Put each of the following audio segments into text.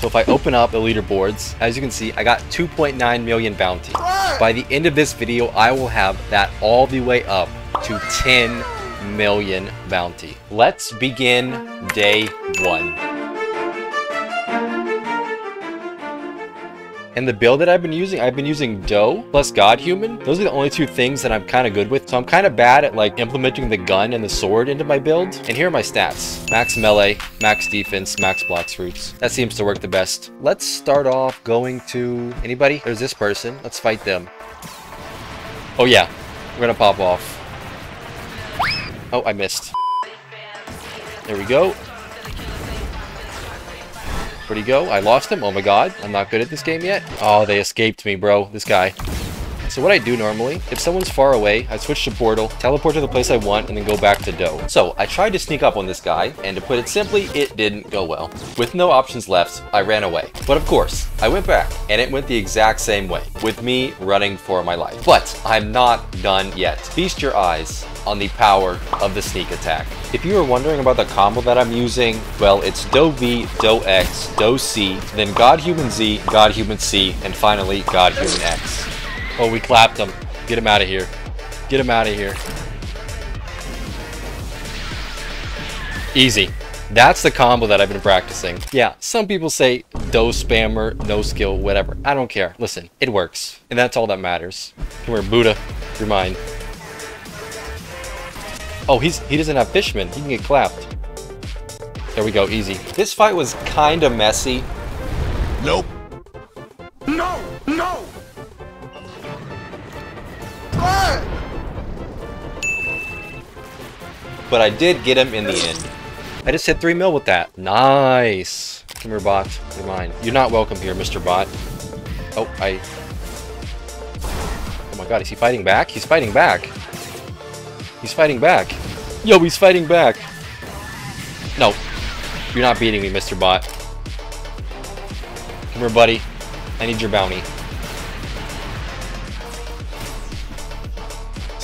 So if I open up the leaderboards, as you can see, I got 2.9 million bounty. By the end of this video, I will have that all the way up to 10 million bounty. Let's begin day one. And the build that I've been using, I've been using Dough plus God Human. Those are the only two things that I'm kind of good with. So I'm kind of bad at like implementing the gun and the sword into my build. And here are my stats. Max melee, max defense, max Blox Fruits. That seems to work the best. Let's start off going to anybody. There's this person. Let's fight them. Oh yeah, we're gonna pop off. Oh, I missed. There we go. Where'd he go? I lost him? Oh my god. I'm not good at this game yet. Oh, they escaped me, bro. This guy. So what I do normally, if someone's far away, I switch to Portal, teleport to the place I want, and then go back to Dough. So I tried to sneak up on this guy, and to put it simply, it didn't go well. With no options left, I ran away. But of course, I went back, and it went the exact same way, with me running for my life. But I'm not done yet. Feast your eyes on the power of the sneak attack. If you are wondering about the combo that I'm using, well, it's Dough V, Dough X, Dough C, then God Human Z, God Human C, and finally God Human X. Oh, we clapped him. Get him out of here. Get him out of here. Easy. That's the combo that I've been practicing. Yeah, some people say Dough spammer, no skill, whatever. I don't care. Listen, it works. And that's all that matters. Come here, Buddha. You're mine. Oh, he's he doesn't have Fishman. He can get clapped. There we go, easy. This fight was kind of messy. Nope. But I did get him in the end. I just hit 3 mil with that. Nice. Come here, bot. You're mine. You're not welcome here, Mr. Bot. Oh, I... Oh my god, is he fighting back? He's fighting back. He's fighting back. Yo, he's fighting back. No. You're not beating me, Mr. Bot. Come here, buddy. I need your bounty.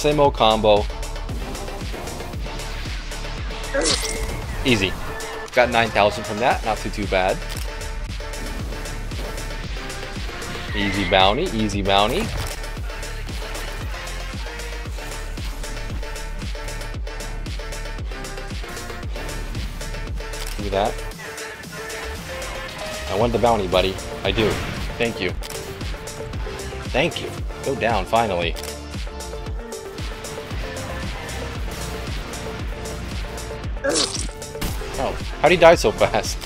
Same old combo. Easy. Got 9,000 from that. Not too, too bad. Easy bounty. Easy bounty. Do that. I want the bounty, buddy. I do. Thank you. Thank you. Go down, finally. How'd he die so fast?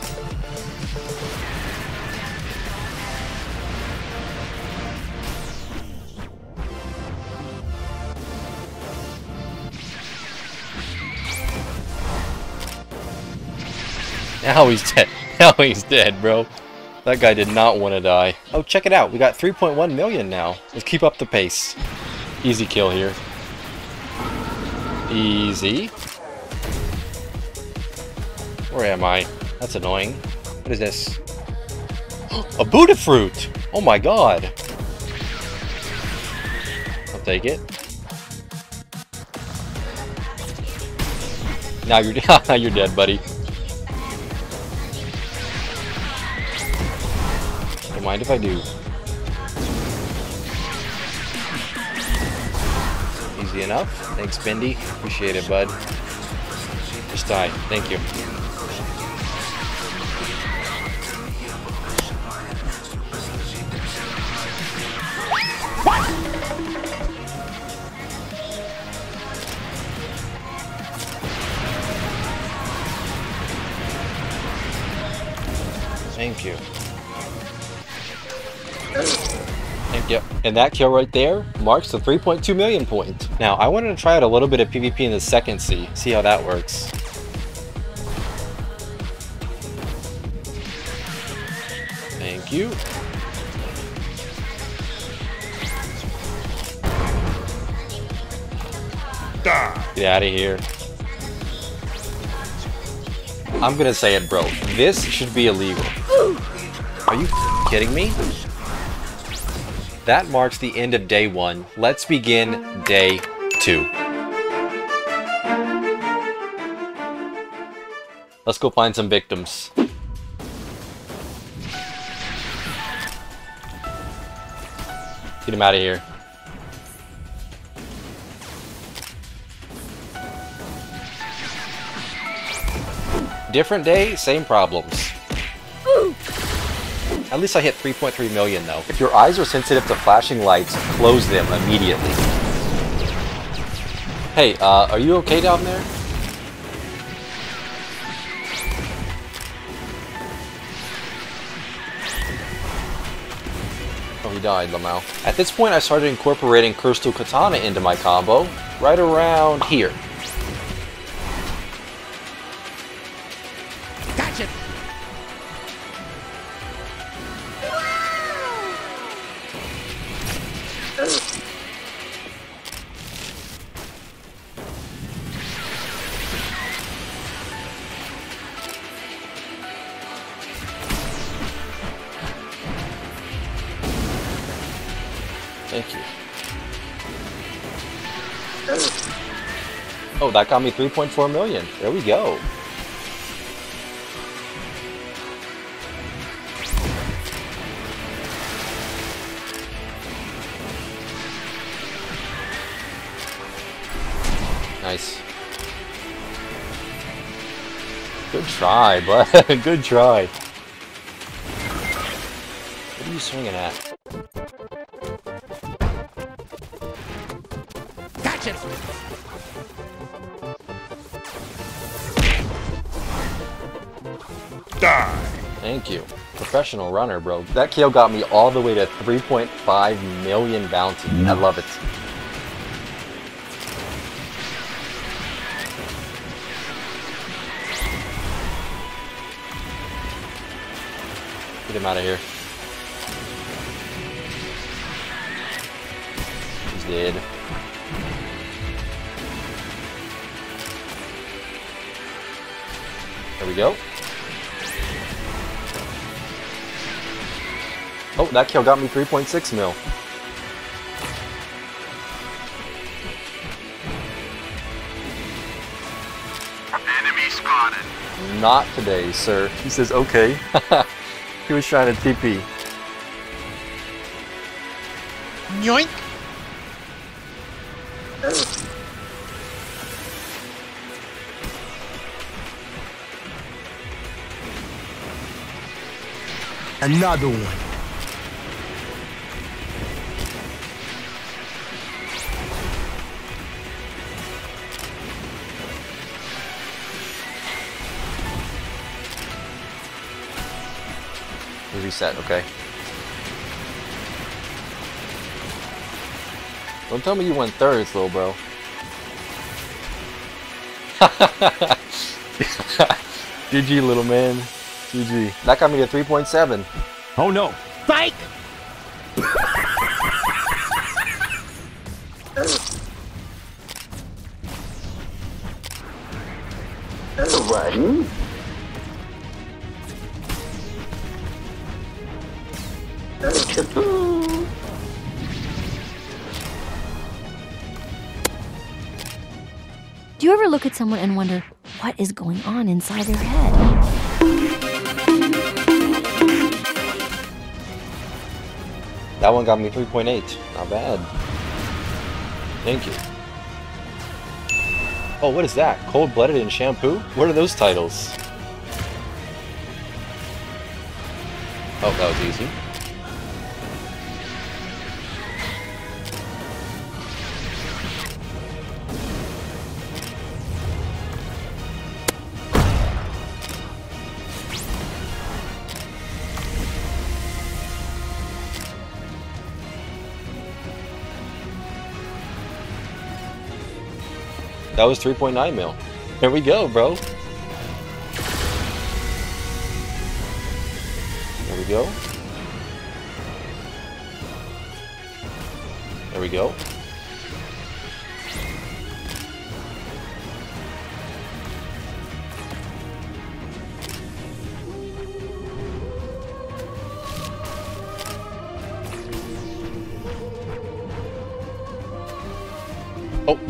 Now he's dead. Now he's dead, bro. That guy did not want to die. Oh, check it out. We got 3.1 million now. Let's keep up the pace. Easy kill here. Easy. Where am I? That's annoying. What is this? A Buddha fruit! Oh my god! I'll take it. Now you're you're dead, buddy. Don't mind if I do. Easy enough. Thanks, Bendy. Appreciate it, bud. Just die. Thank you. Thank you. Thank you. And that kill right there marks the 3.2 million point. Now, I wanted to try out a little bit of PvP in the second sea, see how that works. Get out of here. I'm gonna say it, bro. This should be illegal. Are you kidding me? That marks the end of day one. Let's begin day two. Let's go find some victims. Get him out of here. Different day, same problems. At least I hit 3.3 million though. If your eyes are sensitive to flashing lights, close them immediately. Hey, uh, are you okay down there? Oh, he died, Lamau. At this point, I started incorporating Crystal Katana into my combo, right around here. That got me 3.4 million. There we go. Nice. Good try, bud. Good try. What are you swinging at? Gotcha. Die. Thank you. Professional runner, bro. That kill got me all the way to 3.5 million bounty. I love it. Get him out of here. He's dead. There we go. Oh, that kill got me 3.6 mil. Enemy spotted. Not today, sir. He says, okay. he was trying to TP. Yoink. Another one. Reset, okay. Don't tell me you went thirds, little bro. GG, little man. GG. That got me to 3.7. Oh no. Fake. Someone and wonder what is going on inside their head? That one got me 3.8. Not bad. Thank you. Oh, what is that? Cold Blooded and Shampoo? What are those titles? Oh, that was easy. That was 3.9 mil. There we go, bro. There we go. There we go.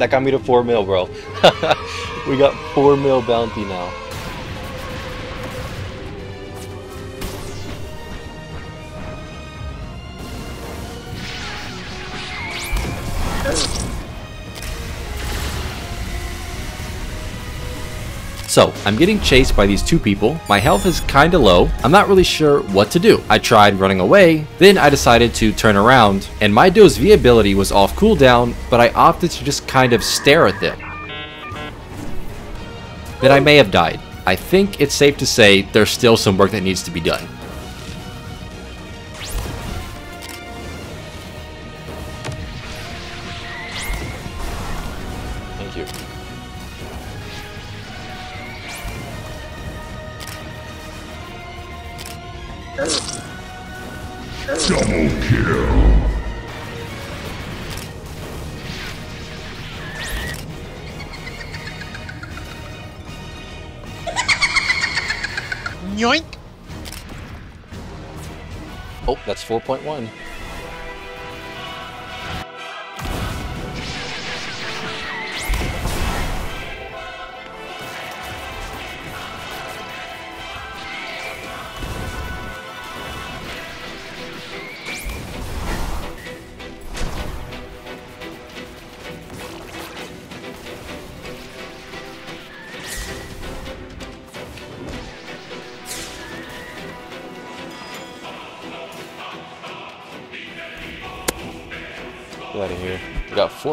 That got me to 4 mil, bro. we got 4 mil bounty now. So, I'm getting chased by these two people, my health is kinda low, I'm not really sure what to do. I tried running away, then I decided to turn around, and my Dough's V ability was off cooldown, but I opted to just kind of stare at them. Then I may have died. I think it's safe to say there's still some work that needs to be done. 1.1.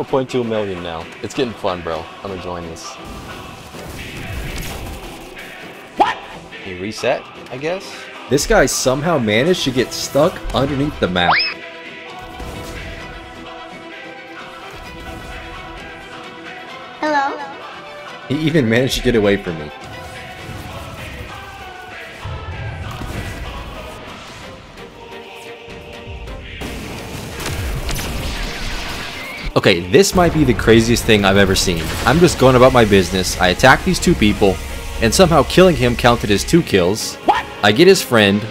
1.2 million now. It's getting fun, bro. I'm enjoying this. What? You reset, I guess? This guy somehow managed to get stuck underneath the map. Hello? He even managed to get away from me. Okay, this might be the craziest thing I've ever seen. I'm just going about my business, I attack these two people, and somehow killing him counted as two kills. What? I get his friend,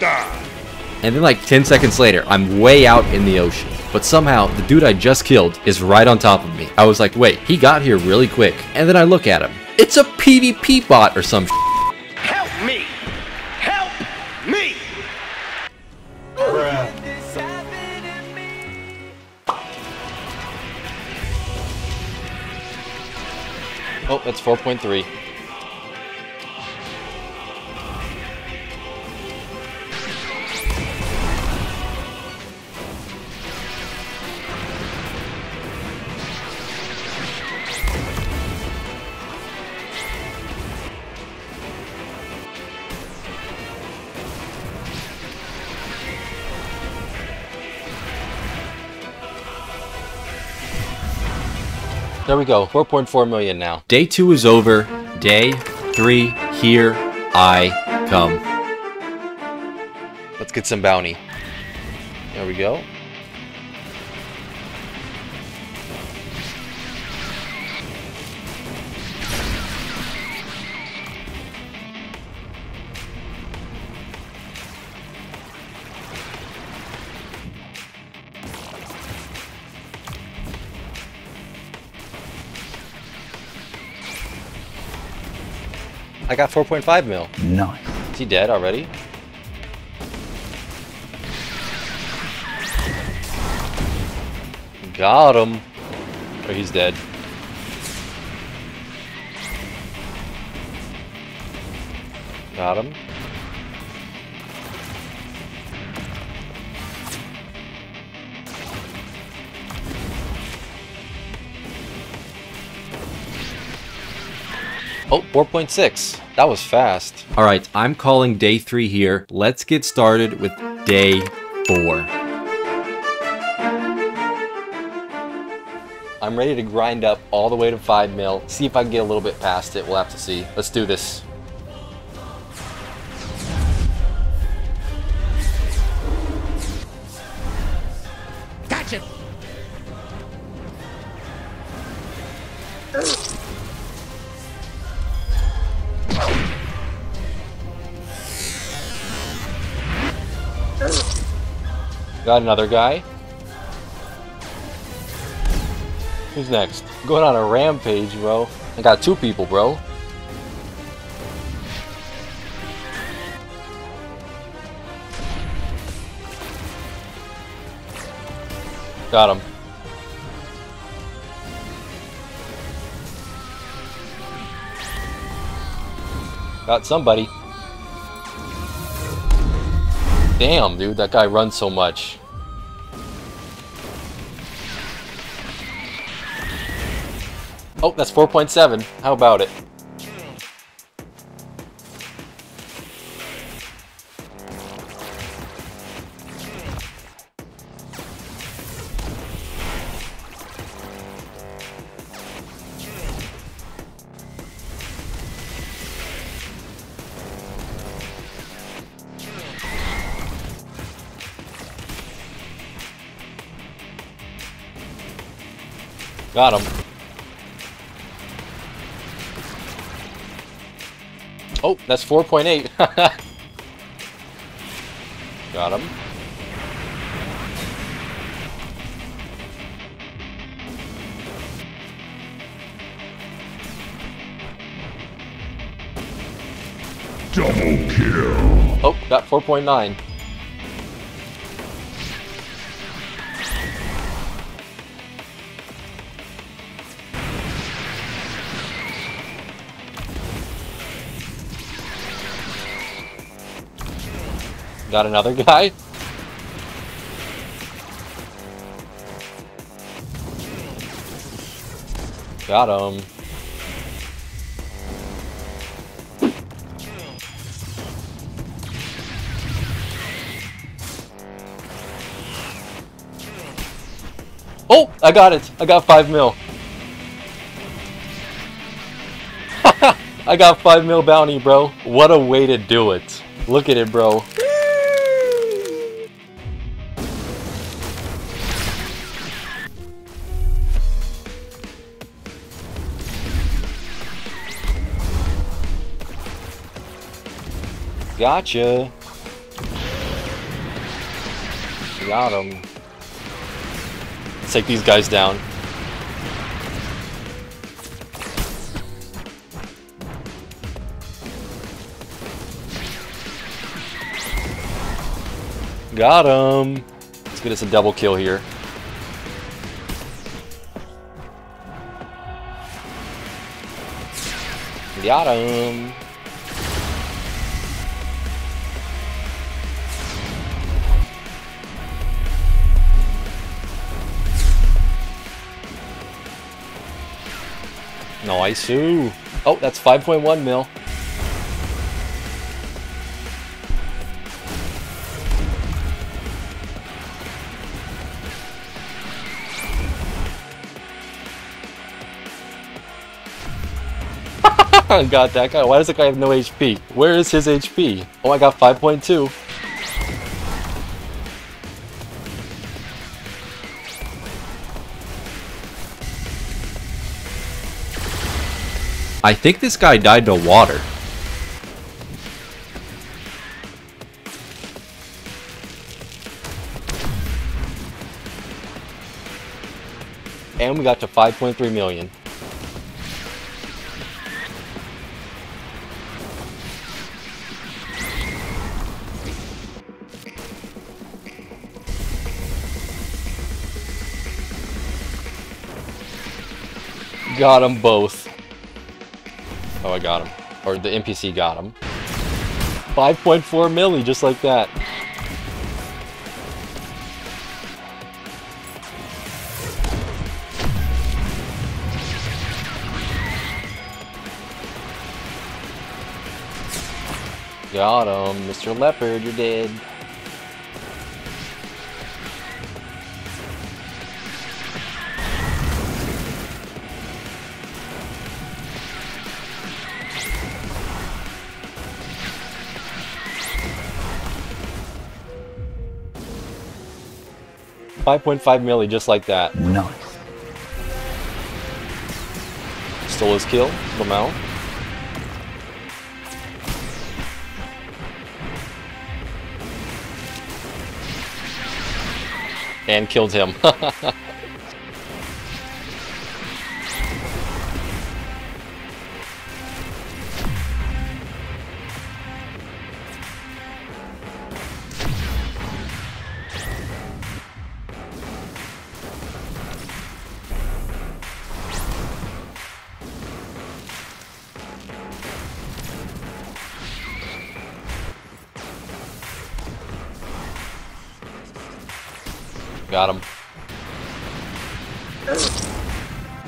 and then like 10 seconds later, I'm way out in the ocean. But somehow, the dude I just killed is right on top of me. I was like, wait, he got here really quick. And then I look at him. It's a PvP bot or some 4.3. There we go, 4.4 million now. Day two is over. Day three, here I come. Let's get some bounty. There we go. I got 4.5 mil. Nice. Is he dead already? Got him. Oh, he's dead. Got him. Oh, 4.6. That was fast. All right, I'm calling day three here. Let's get started with day four. I'm ready to grind up all the way to 5 mil. See if I can get a little bit past it. We'll have to see. Let's do this. Got another guy. Who's next? Going on a rampage, bro. I got two people, bro. Got him. Got somebody. Damn, dude, that guy runs so much. Oh, that's 4.7. How about it? Got him. Oh, that's 4.8. Got him. Double kill. Oh, got 4.9. Got another guy? Got him. Oh, I got it. I got 5 mil. I got 5 mil bounty, bro. What a way to do it. Look at it, bro. Gotcha. Got him. Let's take these guys down. Got him. Let's get us a double kill here. Got him. Nice. Ooh. Oh, that's 5.1 mil. got that guy. Why does that guy have no HP? Where is his HP? Oh, I got 5.2. I think this guy died to water. And we got to 5.3 million. Got them both. Oh, I got him. Or the NPC got him. 5.4 milli, just like that. Got him. Mr. Leopard, you're dead. Five point five milli, just like that. Nice. Stole his kill, Lamau. And killed him.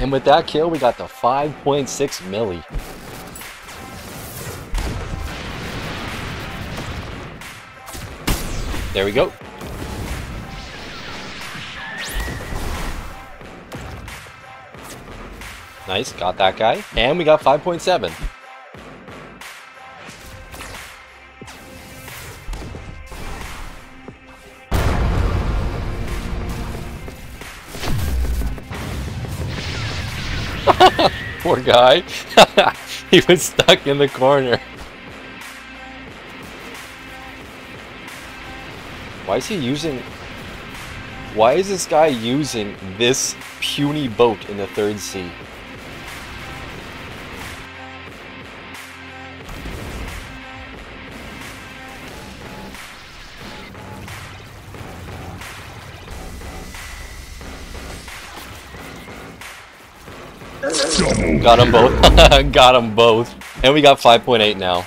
And with that kill, we got the 5.6 milli. There we go. Nice, got that guy. And we got 5.7. Poor guy. he was stuck in the corner. Why is he using... Why is this guy using this puny boat in the third sea? Got them both. got them both. And we got 5.8 now.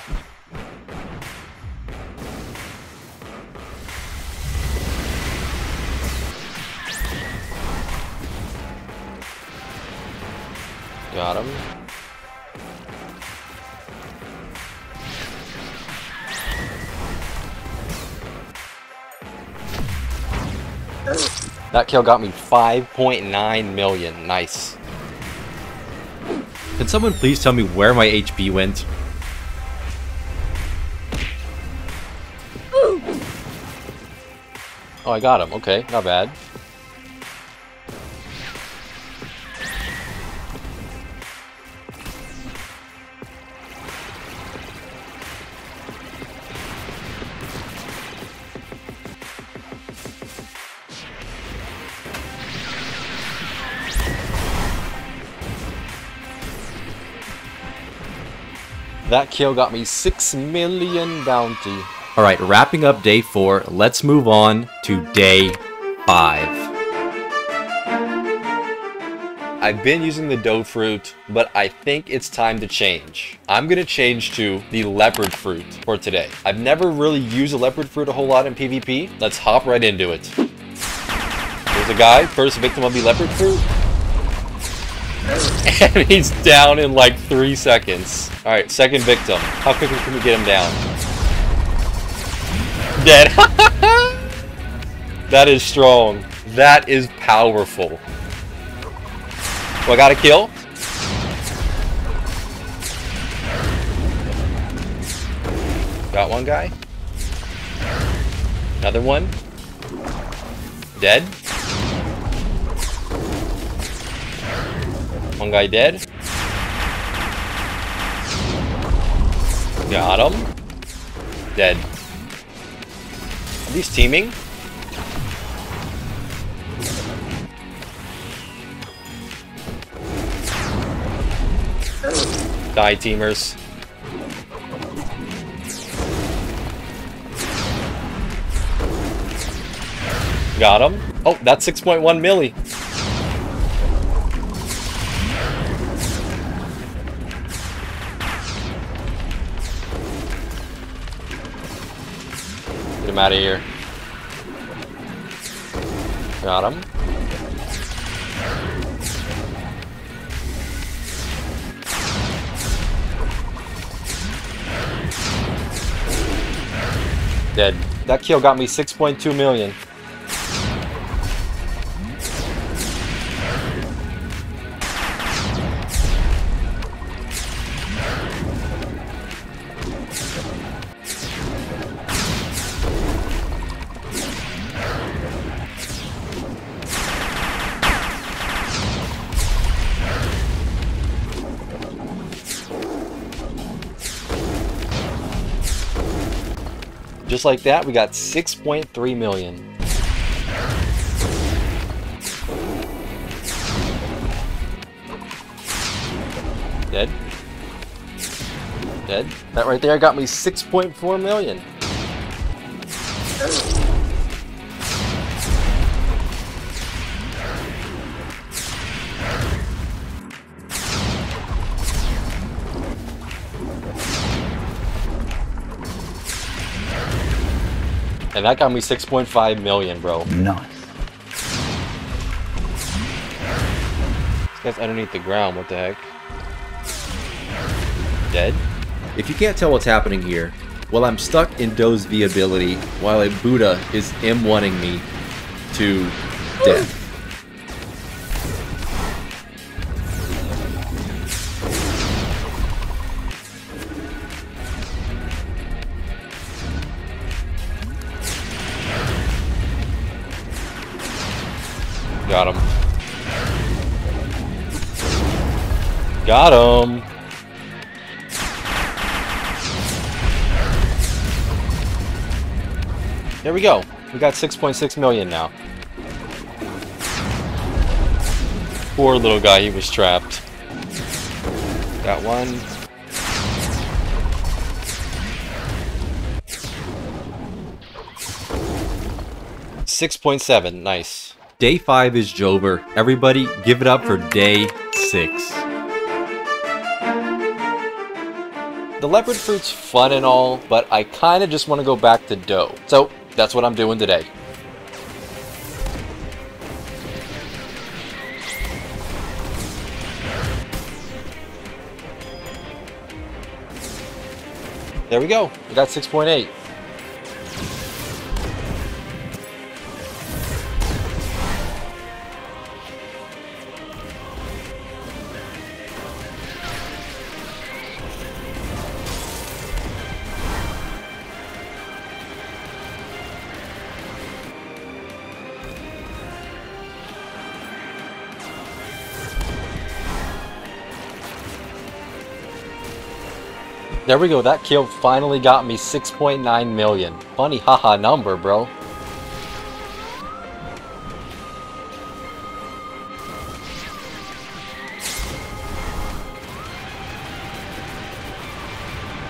Got him. That kill got me 5.9 million. Nice. Can someone please tell me where my HP went? Oh, I got him. Okay, not bad. That kill got me 6 million bounty. Alright, wrapping up day 4, let's move on to day 5. I've been using the dough fruit, but I think it's time to change. I'm gonna change to the leopard fruit for today. I've never really used a leopard fruit a whole lot in PvP. Let's hop right into it. There's a guy, first victim of the leopard fruit. And he's down in like three seconds. Alright, second victim. How quickly can we get him down? Dead. that is strong. That is powerful. Oh, I got a kill? Got one guy. Another one. Dead. One guy dead. Got him. Dead. Are these teaming? Die teamers. Got him. Oh, that's 6.1 milli. Out of here. Got him. Dead. That kill got me 6.2 million. Just like that, we got 6.3 million. Dead. Dead. That right there got me 6.4 million. And that got me 6.5 million, bro. Nice. This guy's underneath the ground, what the heck? Dead? If you can't tell what's happening here, well, I'm stuck in Dough's V ability while a Buddha is M1ing me to death. Got him. There we go. We got 6.6 million now. Poor little guy, he was trapped. Got one. Six point seven, nice. Day 5 is Jover. Everybody give it up for day 6. The leopard fruit's fun and all, but I kinda just want to go back to dough. So, that's what I'm doing today. There we go. We got 6.8. There we go, that kill finally got me 6.9 million. Funny haha number, bro.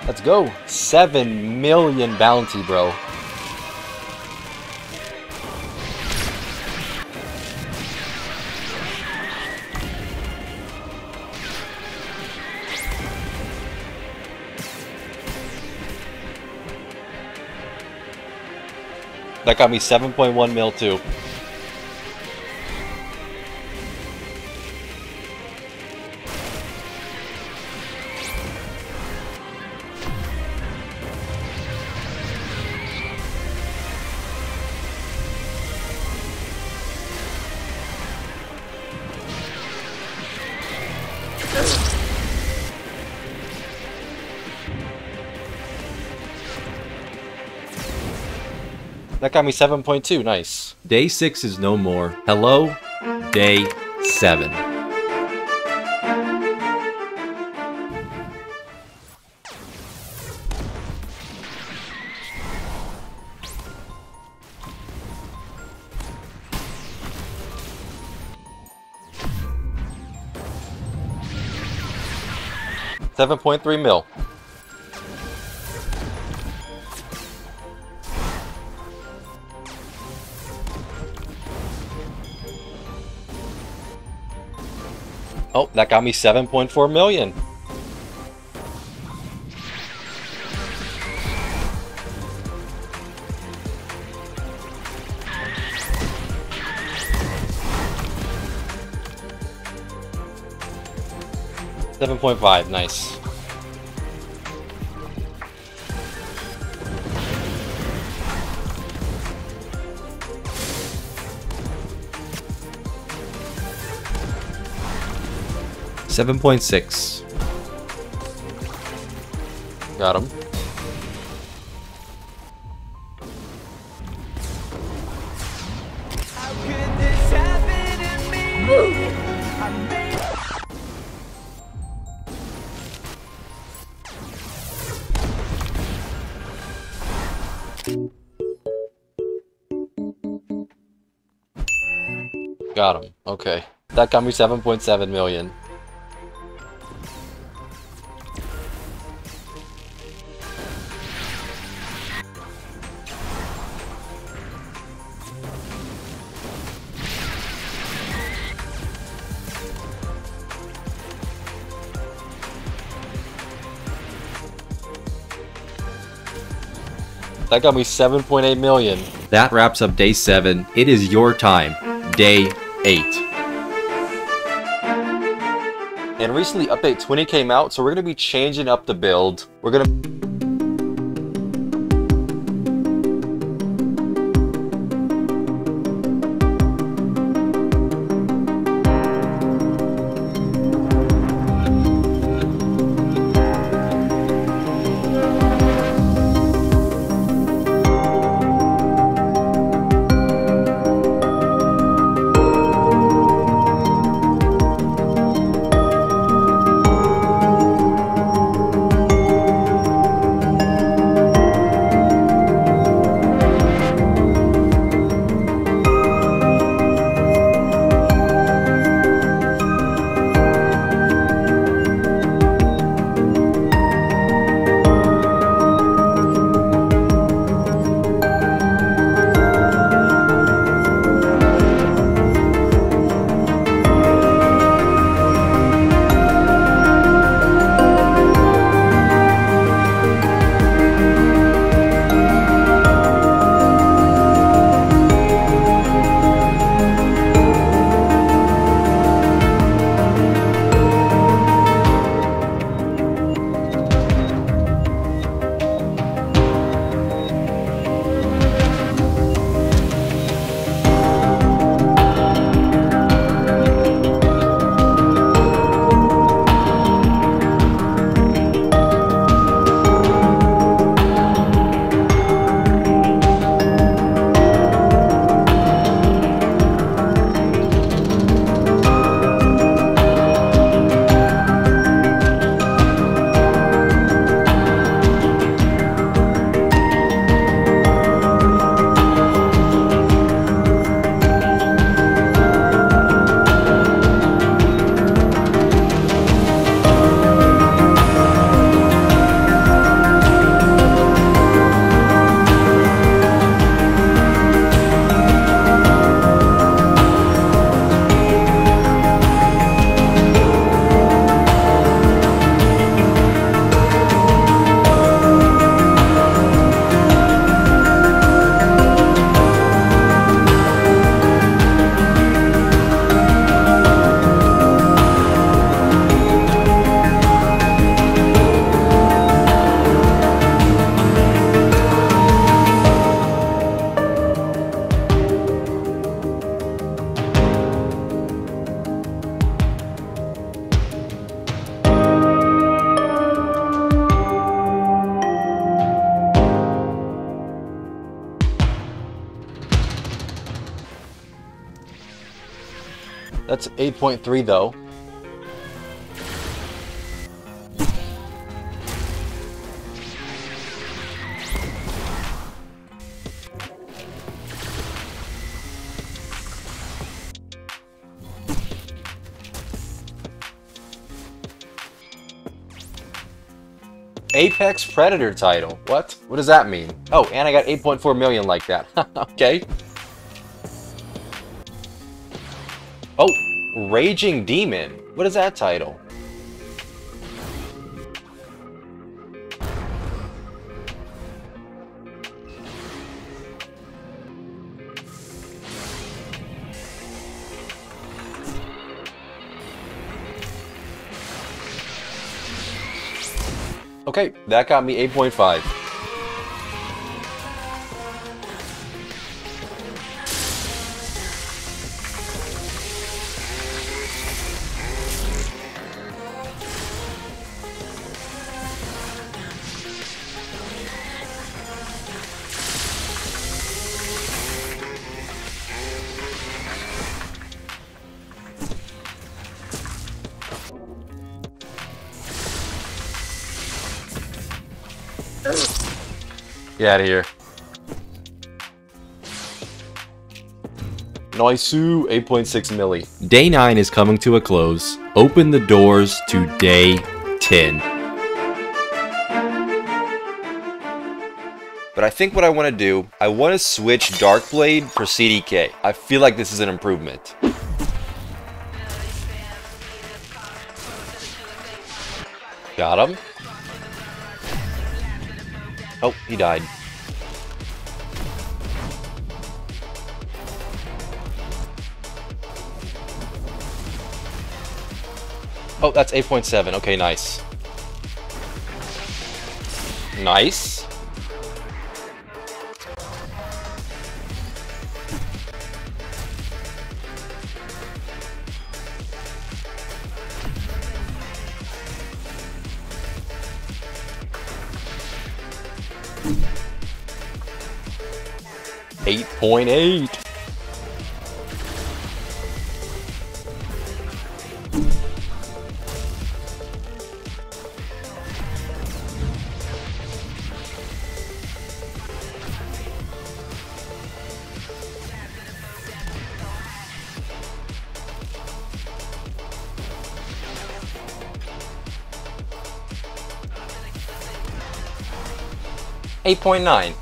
Let's go. 7 million bounty, bro. Got me 7.1 mil too. Got me 7.2, nice. Day 6 is no more. Hello, day 7. Seven point three mil. Oh, that got me 7.4 million. Seven point five, nice. Seven point six. Got him. Got him. Okay. That got me 7.7 million. That got me 7.8 million. That wraps up day seven. It is your time, day eight. And recently, update 20 came out, so we're gonna be changing up the build. We're gonna 2.3 though. Apex Predator title. What? What does that mean? Oh, and I got 8.4 million like that. okay. Oh, Raging Demon. What is that title? Okay, that got me 8.5. Get out of here. Noisu, 8.6 milli. Day 9 is coming to a close. Open the doors to day 10. But I think what I want to do, I want to switch Darkblade for CDK. I feel like this is an improvement. Got him. Oh, he died. Oh, that's 8.7. Okay, nice. Nice. Eight point eight. Eight point nine.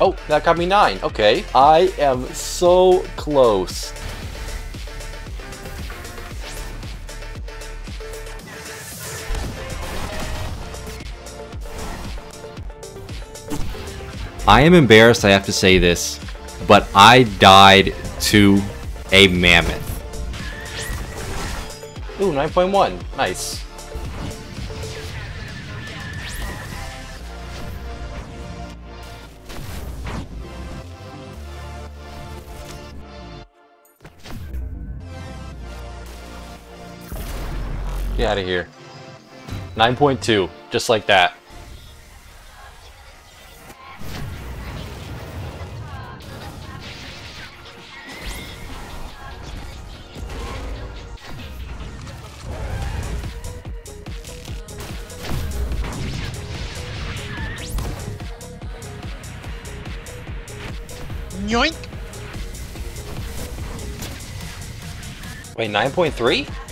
Oh, that got me nine. Okay. I am so close. I am embarrassed I have to say this, but I died to a mammoth. Ooh, 9.1. Nice. Get out of here. 9.2. Just like that. Yoink. Wait, 9.3?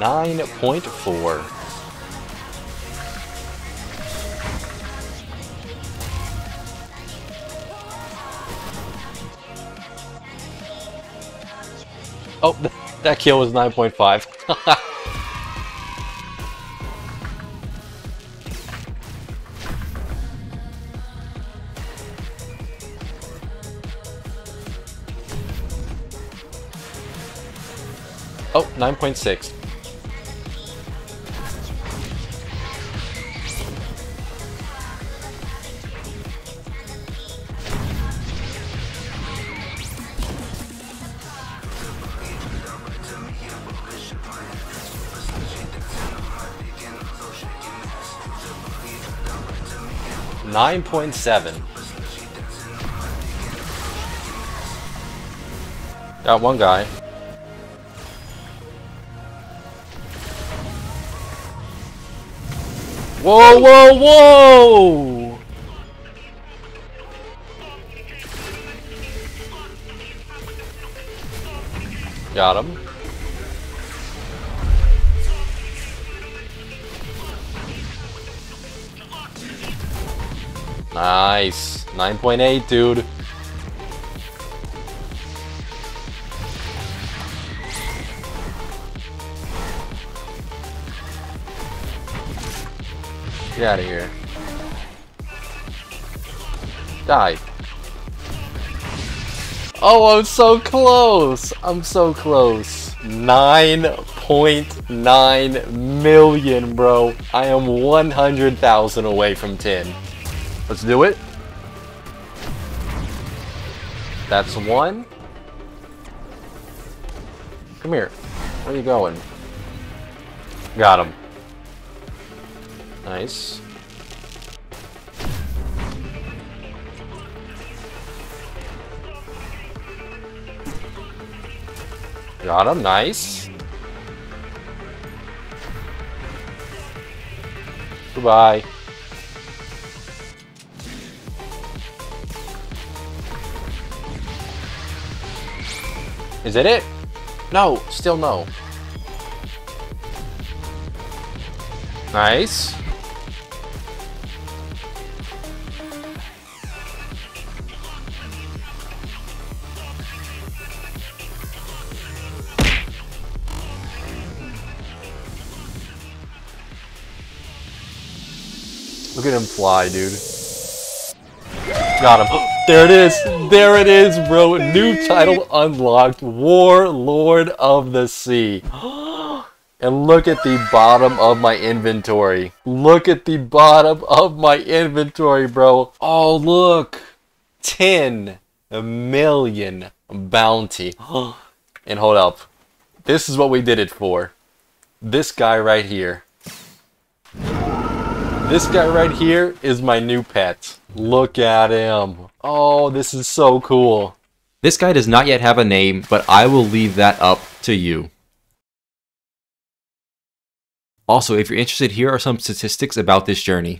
Nine point four. Oh, that kill was 9.5. oh, 9.6. Nine point seven. Got one guy. Whoa, whoa, whoa! Got him. Nice. 9.8, dude. Get out of here. Die. Oh, I'm so close. I'm so close. 9.9 million, bro. I am 100,000 away from 10. Let's do it. That's one. Come here. Where are you going? Got him. Nice. Got him. Nice. Goodbye. Is that it? No, still no. Nice. Look at him fly, dude. Got him. There it is. There it is, bro. New title unlocked. Warlord of the Sea. And look at the bottom of my inventory. Look at the bottom of my inventory, bro. Oh, look. 10 million bounty. And hold up. This is what we did it for. This guy right here. This guy right here is my new pet. Look at him. Oh, this is so cool. This guy does not yet have a name, but I will leave that up to you. Also, if you're interested, here are some statistics about this journey.